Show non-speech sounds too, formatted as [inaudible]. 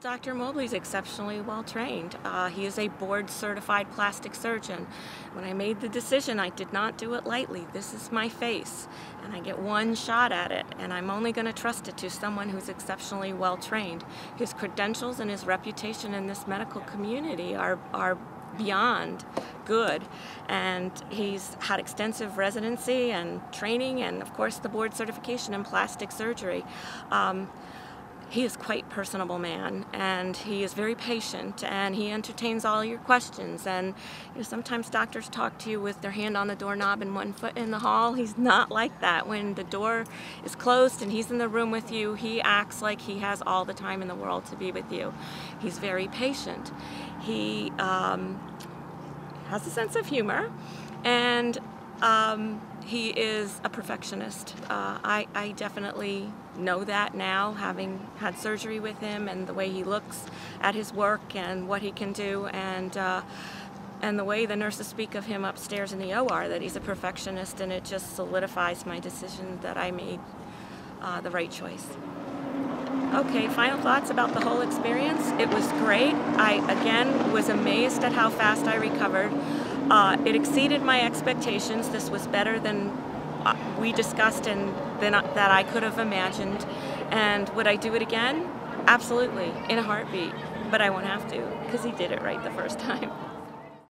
Dr. Mobley is exceptionally well trained. Uh, he is a board certified plastic surgeon. When I made the decision, I did not do it lightly. This is my face, and I get one shot at it, and I'm only going to trust it to someone who's exceptionally well trained. His credentials and his reputation in this medical community are, are beyond good and he's had extensive residency and training and of course the board certification in plastic surgery um, he is quite personable man and he is very patient and he entertains all your questions and you know, sometimes doctors talk to you with their hand on the doorknob and one foot in the hall. He's not like that. When the door is closed and he's in the room with you he acts like he has all the time in the world to be with you. He's very patient. He um, has a sense of humor and um, he is a perfectionist. Uh, I, I, definitely know that now, having had surgery with him and the way he looks at his work and what he can do, and uh, and the way the nurses speak of him upstairs in the OR, that he's a perfectionist, and it just solidifies my decision that I made uh, the right choice. Okay, final thoughts about the whole experience. It was great. I, again, was amazed at how fast I recovered. Uh, it exceeded my expectations. This was better than uh, we discussed and than, that I could have imagined. And would I do it again? Absolutely, in a heartbeat. But I won't have to, because he did it right the first [laughs] time.